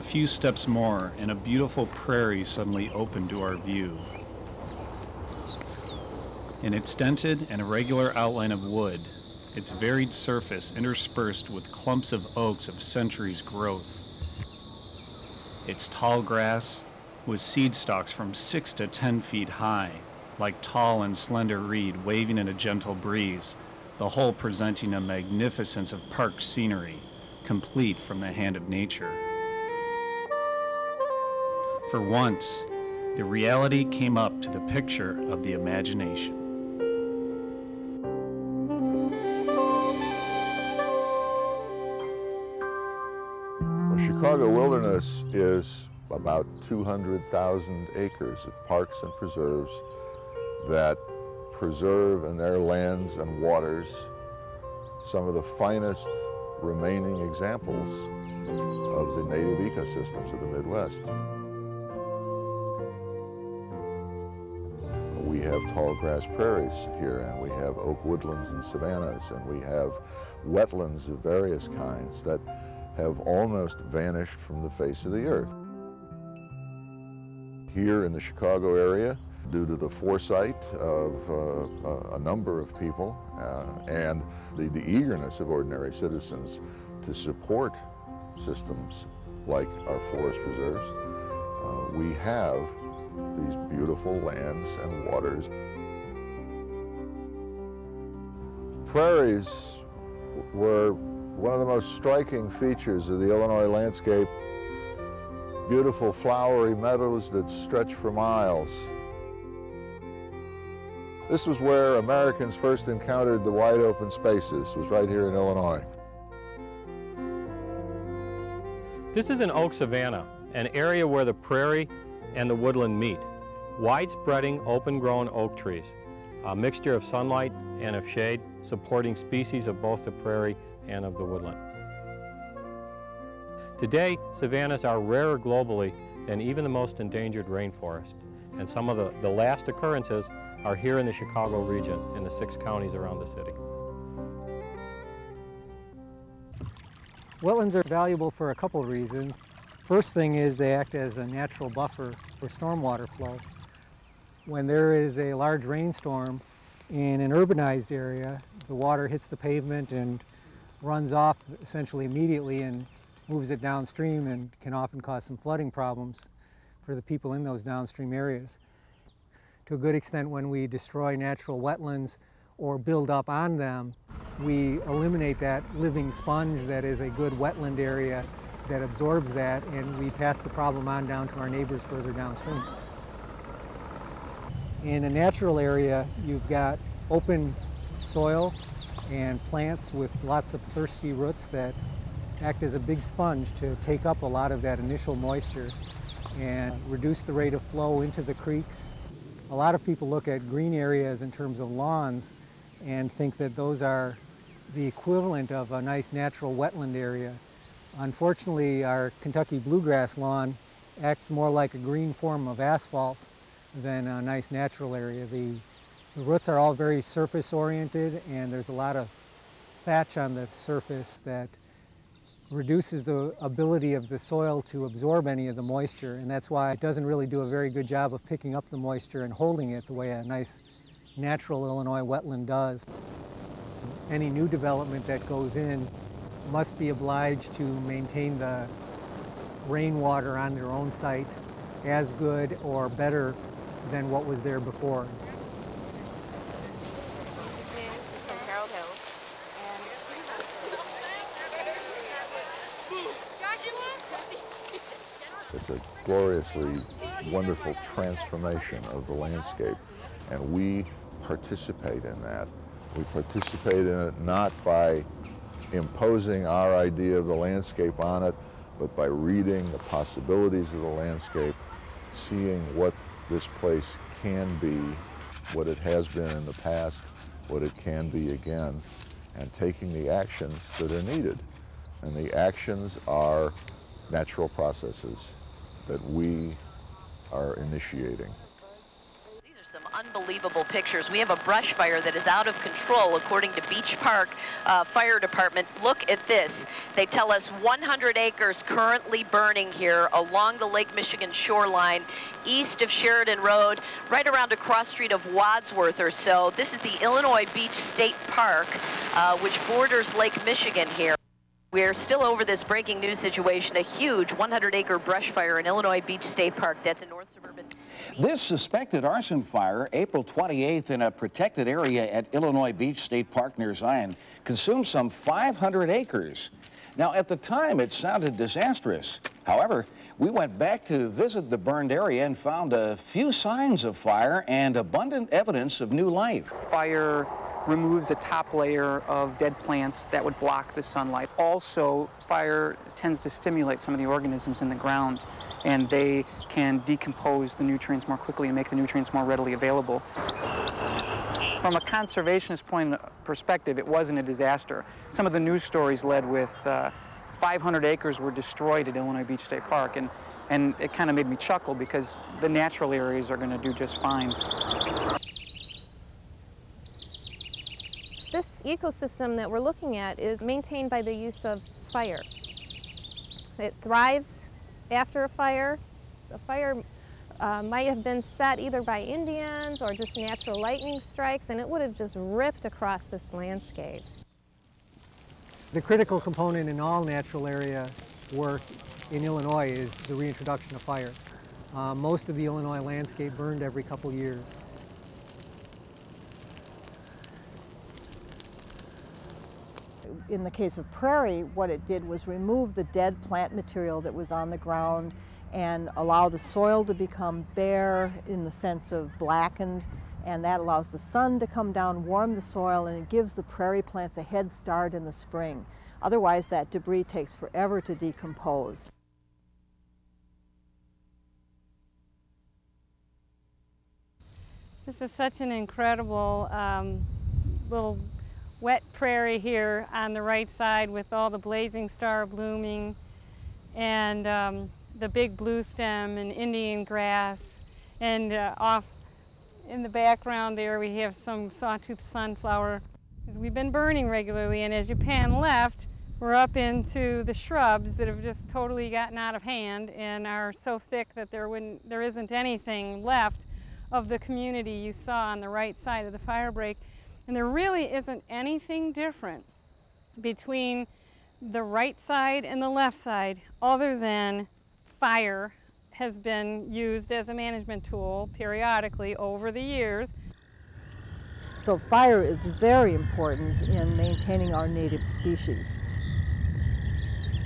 A few steps more, and a beautiful prairie suddenly opened to our view. An extended and irregular outline of wood, its varied surface interspersed with clumps of oaks of centuries' growth. Its tall grass, with seed stalks from six to ten feet high, like tall and slender reed waving in a gentle breeze, the whole presenting a magnificence of park scenery, complete from the hand of nature. For once, the reality came up to the picture of the imagination. Well, Chicago Wilderness is about 200,000 acres of parks and preserves that preserve in their lands and waters some of the finest remaining examples of the native ecosystems of the Midwest. Have tall grass prairies here, and we have oak woodlands and savannas, and we have wetlands of various kinds that have almost vanished from the face of the earth. Here in the Chicago area, due to the foresight of uh, a number of people uh, and the, the eagerness of ordinary citizens to support systems like our forest preserves, uh, we have these beautiful lands and waters. Prairies were one of the most striking features of the Illinois landscape. Beautiful flowery meadows that stretch for miles. This was where Americans first encountered the wide open spaces, was right here in Illinois. This is an oak savanna, an area where the prairie and the woodland meet. Wide-spreading, open-grown oak trees, a mixture of sunlight and of shade, supporting species of both the prairie and of the woodland. Today, savannas are rarer globally than even the most endangered rainforest, and some of the, the last occurrences are here in the Chicago region, in the six counties around the city. Wetlands are valuable for a couple reasons. First thing is they act as a natural buffer for stormwater flow. When there is a large rainstorm in an urbanized area, the water hits the pavement and runs off essentially immediately and moves it downstream and can often cause some flooding problems for the people in those downstream areas. To a good extent, when we destroy natural wetlands or build up on them, we eliminate that living sponge that is a good wetland area that absorbs that and we pass the problem on down to our neighbors further downstream. In a natural area, you've got open soil and plants with lots of thirsty roots that act as a big sponge to take up a lot of that initial moisture and reduce the rate of flow into the creeks. A lot of people look at green areas in terms of lawns and think that those are the equivalent of a nice natural wetland area. Unfortunately, our Kentucky bluegrass lawn acts more like a green form of asphalt than a nice natural area. The, the roots are all very surface oriented and there's a lot of thatch on the surface that reduces the ability of the soil to absorb any of the moisture and that's why it doesn't really do a very good job of picking up the moisture and holding it the way a nice natural Illinois wetland does. Any new development that goes in must be obliged to maintain the rainwater on their own site as good or better than what was there before. It's a gloriously wonderful transformation of the landscape, and we participate in that. We participate in it not by imposing our idea of the landscape on it, but by reading the possibilities of the landscape, seeing what this place can be, what it has been in the past, what it can be again, and taking the actions that are needed. And the actions are natural processes that we are initiating. Unbelievable pictures. We have a brush fire that is out of control, according to Beach Park uh, Fire Department. Look at this. They tell us 100 acres currently burning here along the Lake Michigan shoreline, east of Sheridan Road, right around a cross street of Wadsworth or so. This is the Illinois Beach State Park, uh, which borders Lake Michigan here. We're still over this breaking news situation, a huge 100-acre brush fire in Illinois Beach State Park. That's in north suburban. This suspected arson fire, April 28th in a protected area at Illinois Beach State Park near Zion, consumed some 500 acres. Now, at the time, it sounded disastrous. However, we went back to visit the burned area and found a few signs of fire and abundant evidence of new life. Fire removes a top layer of dead plants that would block the sunlight. Also, fire tends to stimulate some of the organisms in the ground, and they can decompose the nutrients more quickly and make the nutrients more readily available. From a conservationist point of perspective, it wasn't a disaster. Some of the news stories led with uh, 500 acres were destroyed at Illinois Beach State Park, and, and it kind of made me chuckle because the natural areas are going to do just fine. This ecosystem that we're looking at is maintained by the use of fire. It thrives after a fire. The fire uh, might have been set either by Indians or just natural lightning strikes, and it would have just ripped across this landscape. The critical component in all natural area work in Illinois is the reintroduction of fire. Uh, most of the Illinois landscape burned every couple years. In the case of prairie, what it did was remove the dead plant material that was on the ground and allow the soil to become bare in the sense of blackened and that allows the sun to come down, warm the soil, and it gives the prairie plants a head start in the spring. Otherwise, that debris takes forever to decompose. This is such an incredible um, little wet prairie here on the right side with all the blazing star blooming and um, the big blue stem and Indian grass. And uh, off in the background there we have some sawtooth sunflower. We've been burning regularly and as you pan left, we're up into the shrubs that have just totally gotten out of hand and are so thick that there, wouldn't, there isn't anything left of the community you saw on the right side of the fire break. And there really isn't anything different between the right side and the left side other than fire has been used as a management tool periodically over the years. So fire is very important in maintaining our native species.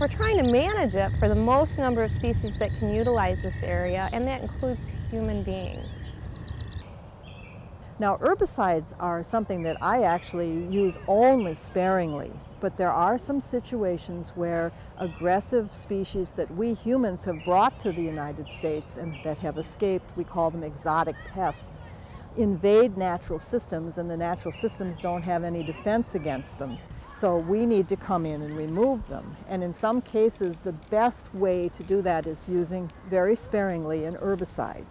We're trying to manage it for the most number of species that can utilize this area, and that includes human beings. Now herbicides are something that I actually use only sparingly, but there are some situations where aggressive species that we humans have brought to the United States and that have escaped, we call them exotic pests, invade natural systems and the natural systems don't have any defense against them. So we need to come in and remove them. And in some cases, the best way to do that is using very sparingly an herbicide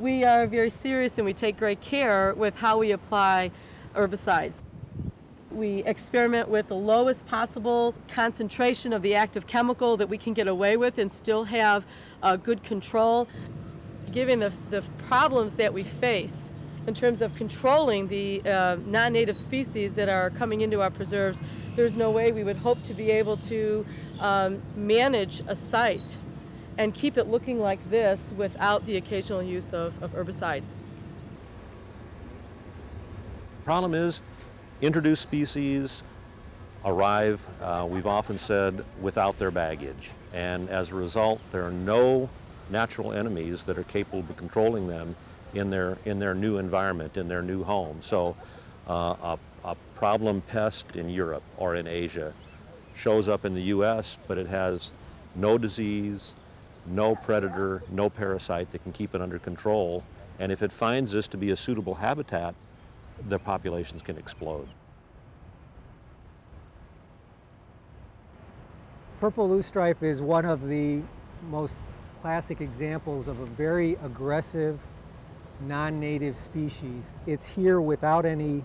we are very serious and we take great care with how we apply herbicides. We experiment with the lowest possible concentration of the active chemical that we can get away with and still have uh, good control. Given the, the problems that we face in terms of controlling the uh, non-native species that are coming into our preserves, there's no way we would hope to be able to um, manage a site and keep it looking like this without the occasional use of, of herbicides. The problem is, introduced species arrive, uh, we've often said, without their baggage. And as a result, there are no natural enemies that are capable of controlling them in their, in their new environment, in their new home. So uh, a, a problem pest in Europe or in Asia shows up in the US, but it has no disease, no predator, no parasite that can keep it under control. And if it finds this to be a suitable habitat, their populations can explode. Purple loosestrife is one of the most classic examples of a very aggressive non-native species. It's here without any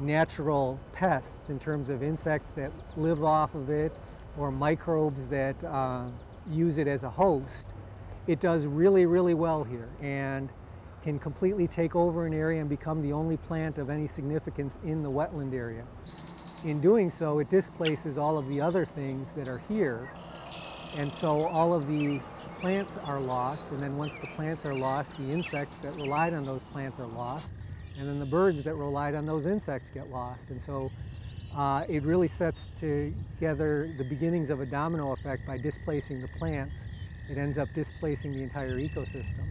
natural pests in terms of insects that live off of it or microbes that uh, use it as a host. It does really, really well here and can completely take over an area and become the only plant of any significance in the wetland area. In doing so, it displaces all of the other things that are here. And so all of the plants are lost, and then once the plants are lost, the insects that relied on those plants are lost, and then the birds that relied on those insects get lost. And so uh, it really sets together the beginnings of a domino effect by displacing the plants. It ends up displacing the entire ecosystem.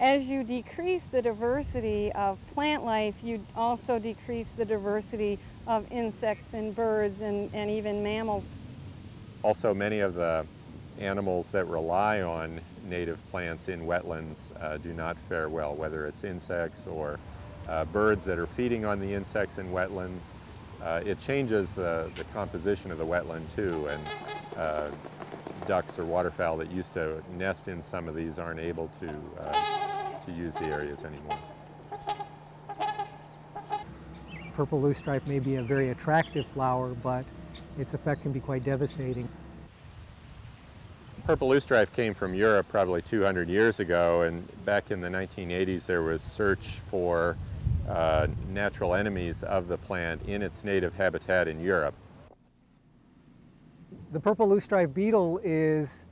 As you decrease the diversity of plant life, you also decrease the diversity of insects and birds and, and even mammals. Also, many of the animals that rely on native plants in wetlands uh, do not fare well, whether it's insects or uh, birds that are feeding on the insects in wetlands. Uh, it changes the, the composition of the wetland too, and uh, ducks or waterfowl that used to nest in some of these aren't able to, uh, to use the areas anymore. Purple loosestrife may be a very attractive flower, but its effect can be quite devastating. Purple loosestrife came from Europe probably 200 years ago, and back in the 1980s there was search for uh, natural enemies of the plant in its native habitat in Europe. The purple loosestrife beetle is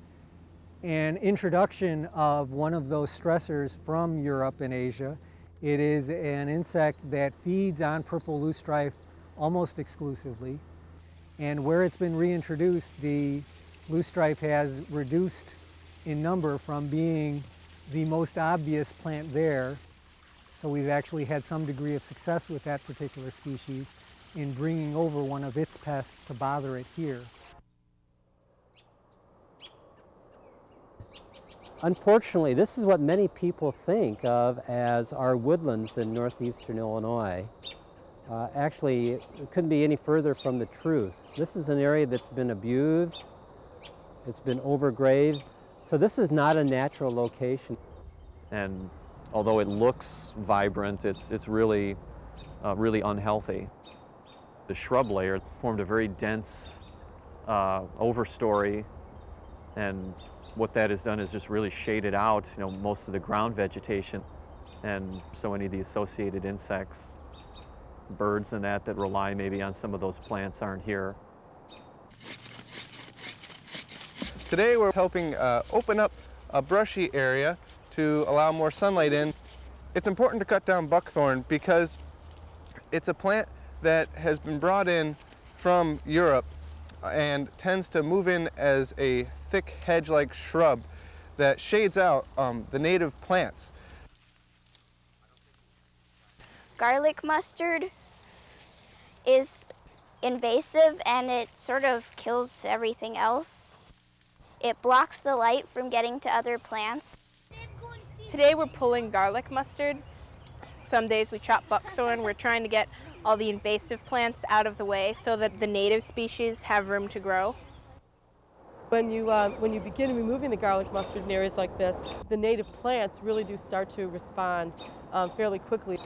an introduction of one of those stressors from Europe and Asia. It is an insect that feeds on purple loosestrife almost exclusively. And where it's been reintroduced, the loosestrife has reduced in number from being the most obvious plant there. So we've actually had some degree of success with that particular species in bringing over one of its pests to bother it here. Unfortunately, this is what many people think of as our woodlands in northeastern Illinois. Uh, actually, it couldn't be any further from the truth. This is an area that's been abused, it's been overgrazed, so this is not a natural location. And although it looks vibrant, it's, it's really, uh, really unhealthy. The shrub layer formed a very dense uh, overstory and what that has done is just really shaded out you know, most of the ground vegetation. And so any of the associated insects, birds and that that rely maybe on some of those plants aren't here. Today we're helping uh, open up a brushy area to allow more sunlight in. It's important to cut down buckthorn because it's a plant that has been brought in from Europe and tends to move in as a thick hedge-like shrub that shades out um, the native plants. Garlic mustard is invasive and it sort of kills everything else. It blocks the light from getting to other plants. Today we're pulling garlic mustard. Some days we chop buckthorn. We're trying to get all the invasive plants out of the way so that the native species have room to grow. When you, uh, when you begin removing the garlic mustard in areas like this, the native plants really do start to respond um, fairly quickly.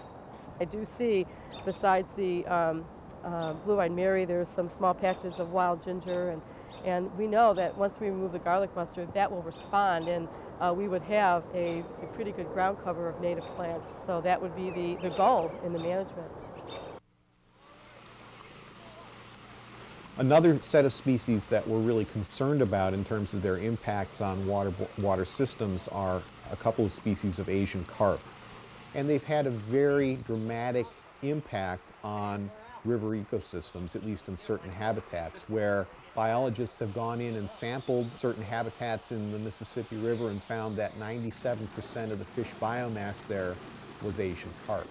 I do see, besides the um, uh, blue-eyed Mary, there's some small patches of wild ginger, and, and we know that once we remove the garlic mustard, that will respond, and uh, we would have a, a pretty good ground cover of native plants. So that would be the, the goal in the management. Another set of species that we're really concerned about in terms of their impacts on water, water systems are a couple of species of Asian carp. And they've had a very dramatic impact on river ecosystems, at least in certain habitats, where biologists have gone in and sampled certain habitats in the Mississippi River and found that 97% of the fish biomass there was Asian carp.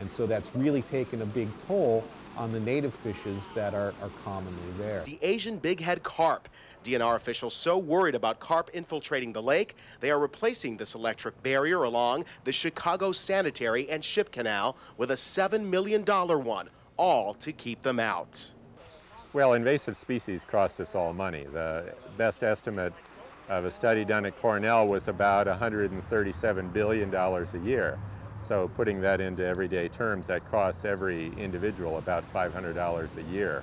And so that's really taken a big toll on the native fishes that are, are commonly there. The Asian bighead carp. DNR officials so worried about carp infiltrating the lake, they are replacing this electric barrier along the Chicago Sanitary and Ship Canal with a $7 million one, all to keep them out. Well, invasive species cost us all money. The best estimate of a study done at Cornell was about $137 billion a year. So putting that into everyday terms, that costs every individual about $500 a year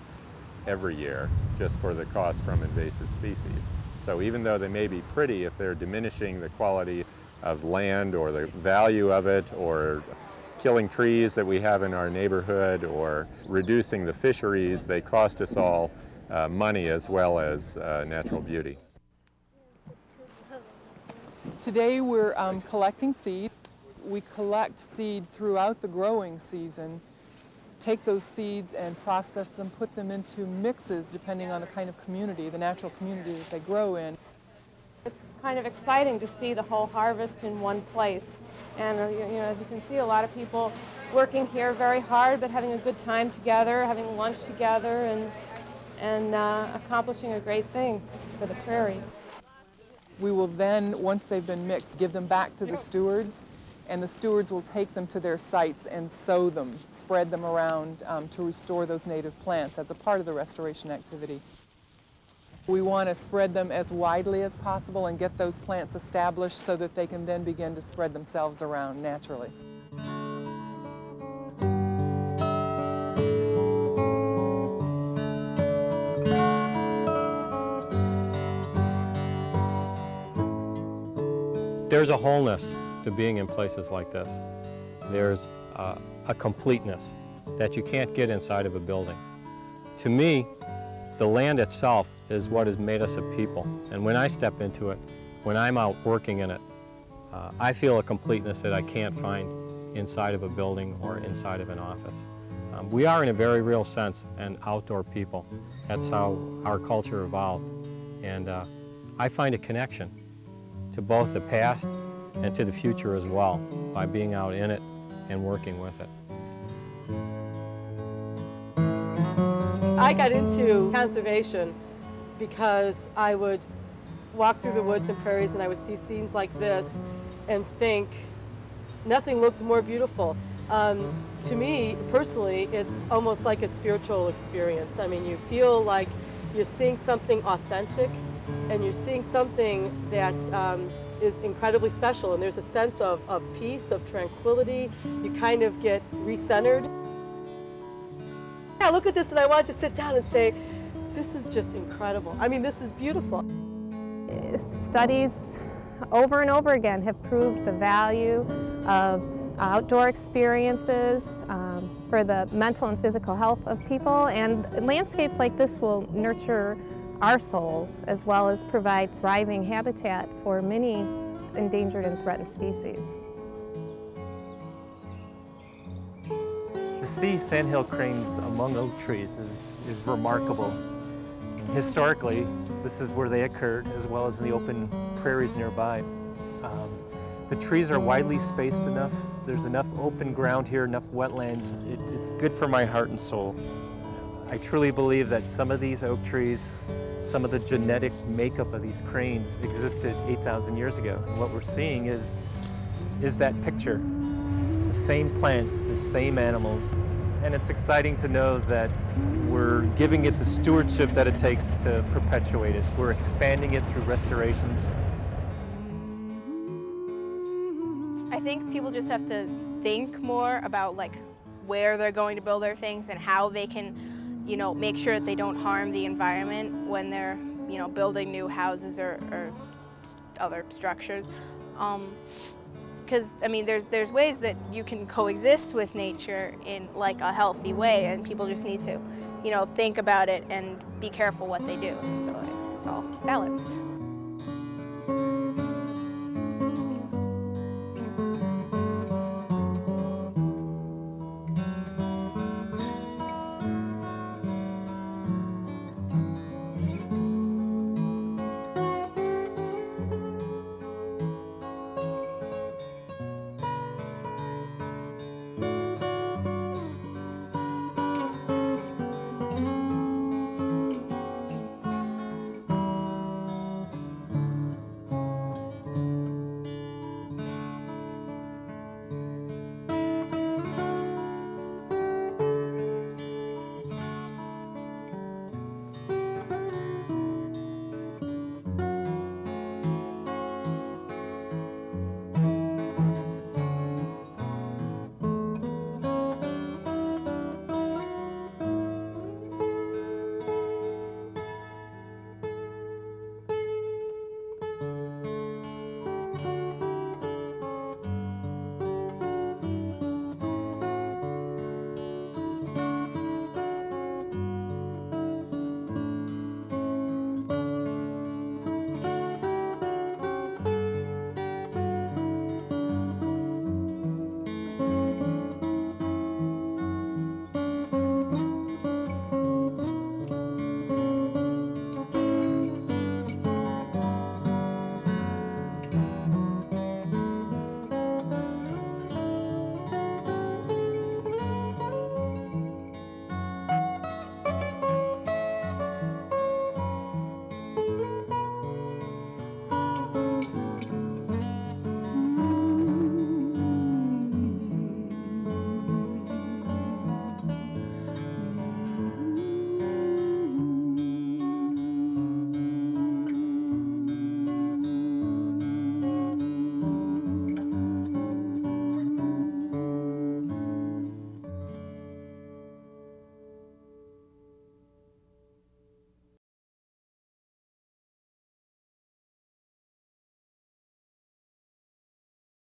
every year just for the cost from invasive species. So even though they may be pretty, if they're diminishing the quality of land or the value of it or killing trees that we have in our neighborhood or reducing the fisheries, they cost us all uh, money as well as uh, natural beauty. Today we're um, collecting seed. We collect seed throughout the growing season, take those seeds and process them, put them into mixes depending on the kind of community, the natural community that they grow in. It's kind of exciting to see the whole harvest in one place. And uh, you know, as you can see, a lot of people working here very hard, but having a good time together, having lunch together, and, and uh, accomplishing a great thing for the prairie. We will then, once they've been mixed, give them back to the stewards, and the stewards will take them to their sites and sow them, spread them around um, to restore those native plants as a part of the restoration activity. We want to spread them as widely as possible and get those plants established so that they can then begin to spread themselves around naturally. There's a wholeness to being in places like this. There's uh, a completeness that you can't get inside of a building. To me, the land itself is what has made us a people. And when I step into it, when I'm out working in it, uh, I feel a completeness that I can't find inside of a building or inside of an office. Um, we are, in a very real sense, an outdoor people. That's how our culture evolved. And uh, I find a connection to both the past and to the future as well by being out in it and working with it. I got into conservation because I would walk through the woods and prairies and I would see scenes like this and think nothing looked more beautiful. Um, to me, personally, it's almost like a spiritual experience. I mean, you feel like you're seeing something authentic and you're seeing something that um, is incredibly special and there's a sense of, of peace, of tranquility. You kind of get recentered. I look at this and I want to sit down and say, this is just incredible. I mean, this is beautiful. Studies over and over again have proved the value of outdoor experiences um, for the mental and physical health of people and landscapes like this will nurture our souls as well as provide thriving habitat for many endangered and threatened species. To see sandhill cranes among oak trees is, is remarkable. Historically, this is where they occurred as well as in the open prairies nearby. Um, the trees are widely spaced enough. There's enough open ground here, enough wetlands. It, it's good for my heart and soul. I truly believe that some of these oak trees some of the genetic makeup of these cranes existed 8,000 years ago. And what we're seeing is, is that picture. The same plants, the same animals. And it's exciting to know that we're giving it the stewardship that it takes to perpetuate it. We're expanding it through restorations. I think people just have to think more about like where they're going to build their things and how they can you know, make sure that they don't harm the environment when they're, you know, building new houses or, or other structures. Um, Because, I mean, there's, there's ways that you can coexist with nature in, like, a healthy way, and people just need to, you know, think about it and be careful what they do. So it's all balanced.